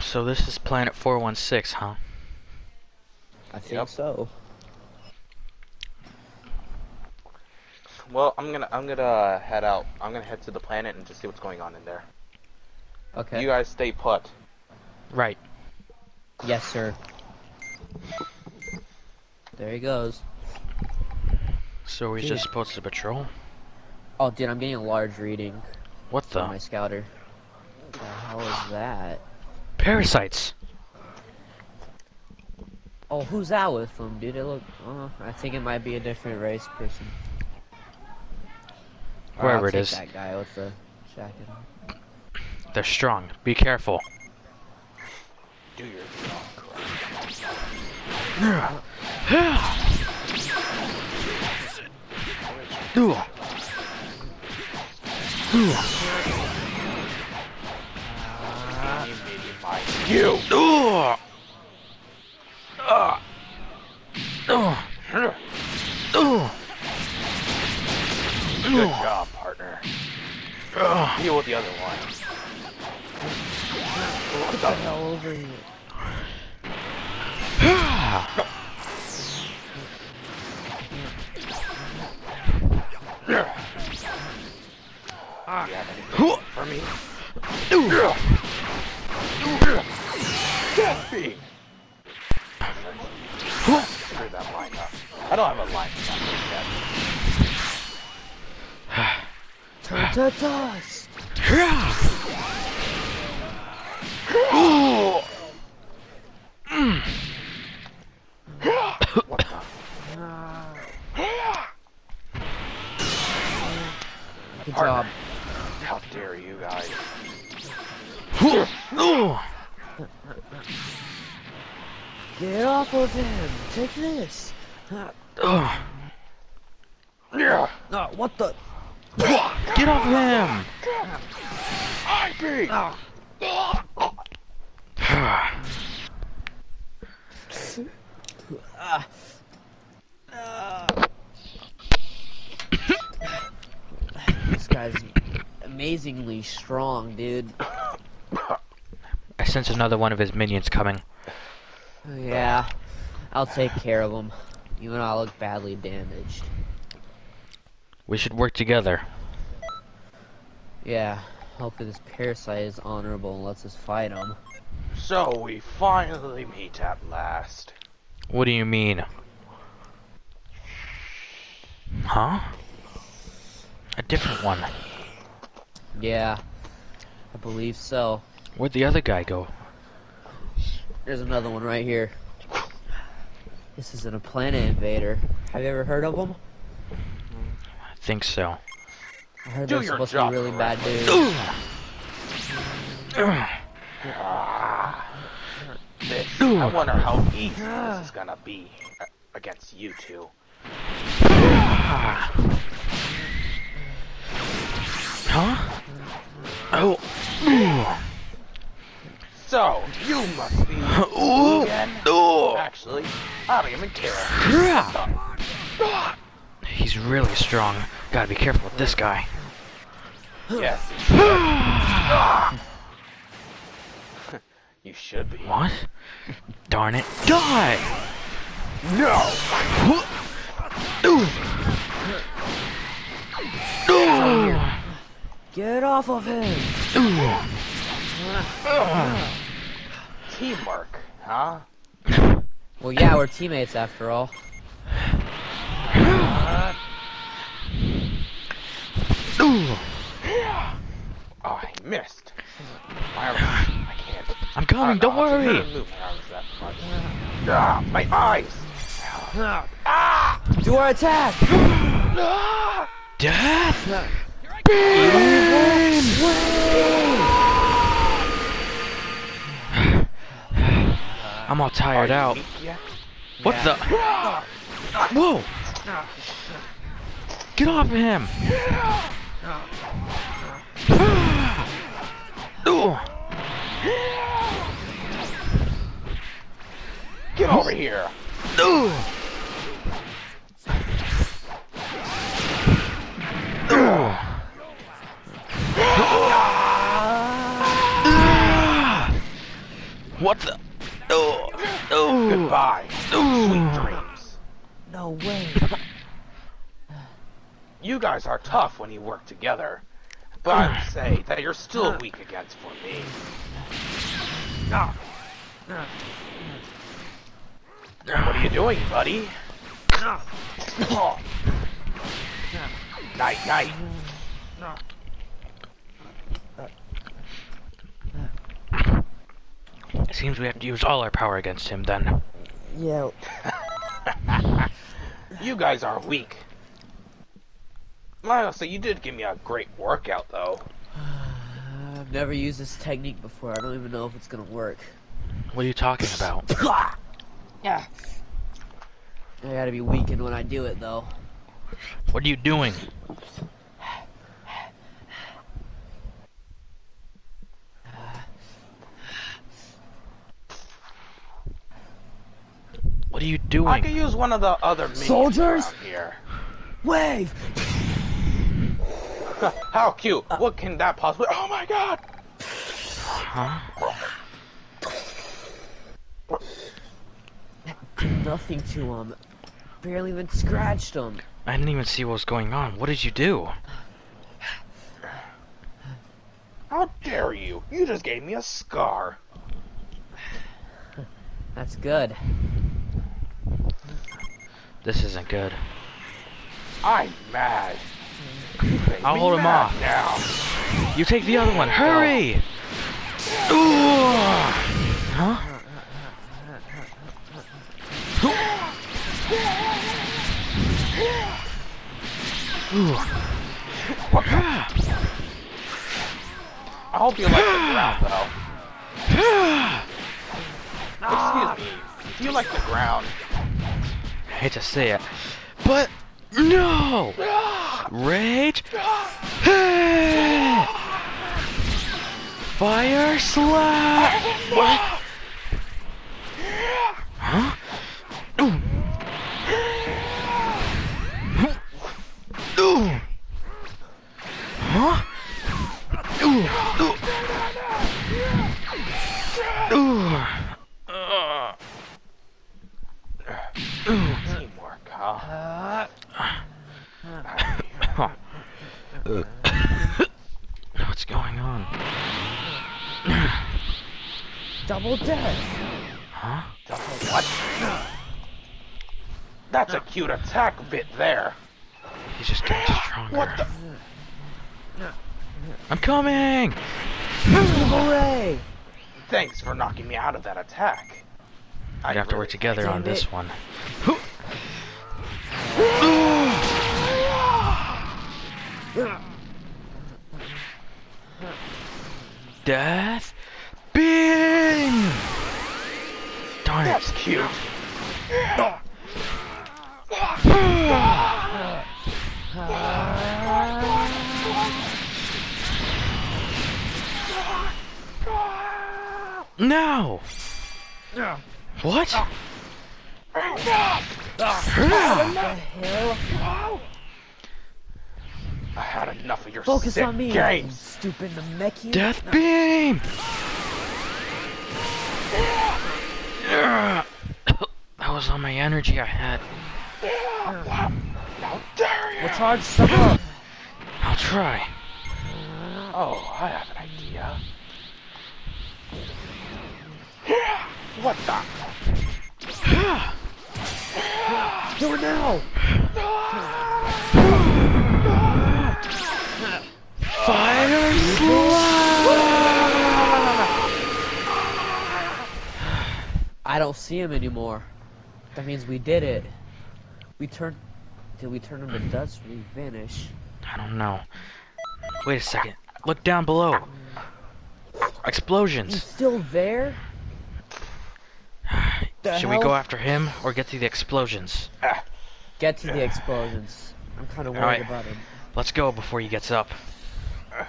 So this is Planet 416, huh? I think Yep. so. Well, I'm gonna I'm gonna uh, head out. I'm gonna head to the planet and just see what's going on in there. Okay. You guys stay put. Right. Yes, sir. There he goes. So we're Dude. just supposed to patrol? Oh, dude, I'm getting a large reading What from my scouter. What the hell is that? Parasites! Oh, who's that with them, dude? It look. Oh, I think it might be a different race person. Or I'll Whoever it take is. That guy with the jacket. on. They're strong. Be careful. Do your job. Ooh. Ooh. You. Ah. Good job, partner. Ugh. Deal with the other one. What the hell? Over here. You have anything for me? Ooh. Me! Screw that line up. I don't have a line yet. Turn to dust. Ooh. What the? Good Partner. job. How dare you guys? Get off of him. Take this. Ugh. Yeah. ah, what the? Get off him! I be. Ah. this guy's amazingly strong, dude. I sense another one of his minions coming. Yeah, I'll take care of him. You and I look badly damaged. We should work together. Yeah, hopefully this parasite is honorable and lets us fight him. So we finally meet at last. What do you mean? Huh? A different one. Yeah, I believe so. Where'd the other guy go? There's another one right here. This isn't a planet invader. Have you ever heard of them? I think so. I heard Do they're your supposed job to be really bad dudes. Ugh. This, Ooh. I wonder how easy this is gonna be against you two. Huh? Oh. So you must be Ooh. again. Ooh. Actually, I don't even care. Yeah. He's really strong. Gotta be careful with this guy. Yes, you should be. What? Darn it. Die! No. Get off of him! Ooh. Teamwork, huh? Well, yeah, we're teammates after all. Ooh. Oh, I missed. I can't. I'm coming, don't know how to worry. my arms that much. Ah, my eyes. Ah! Do our attack! Ah! Death! Beam! I'm all tired out. yet? What the? Whoa! Oh, Get off of him! Ooh. Get over here. Ooh. You guys are tough when you work together, but I'd say that you're still weak against for me. What are you doing, buddy? Night, night. It seems we have to use all our power against him then. Yeah. You guys are weak. Well, so you did give me a great workout, though. I've never used this technique before. I don't even know if it's gonna work. What are you talking about? Yeah. I gotta be weakened when I do it, though. What are you doing? What are you doing? I doing? could use one of the other minions Soldiers? here. Wave! How cute! Uh. What can that possibly? Oh my god! Huh? Nothing to him. Barely even scratched him. I didn't even see what was going on. What did you do? How dare you! You just gave me a scar. That's good. This isn't good. I'm mad. I'll hold him off. now. You take the other one. Hurry! Ooh! Huh? Ooh. I hope you like the ground, though. Excuse me. Do you like the ground? I hate to say it, but no! Rage! Fire slap! What? Huh? Ooh. Ooh. Huh? Ooh. Ooh. Ooh. Uh. Ooh. Teamwork, huh? Huh. What's going on? Double death! Huh? Double what? That's a cute attack bit there. He's just getting stronger. What the? I'm coming! Evil Ray! Thanks for knocking me out of that attack. I We have to really work together on this it. one. Death Beam! Darn it. That's cute. No! What? The hell? I had enough of your Focus sick on me, you games. stupid Namekian. Death Beam! That was all my energy I had. How dare you? We'll charge some up. I'll try. Oh, I have an idea. What the? Do it now! Fire slap! I don't see him anymore. That means we did it. We turned. Did we turn him to dust We vanish? I don't know. Wait a second. Look down below. He's Explosions. still there? The Should we go after him or get to the explosions? Ah. Get to the explosions. I'm kind of worried Alright. about him. Let's go before he gets up. Ah.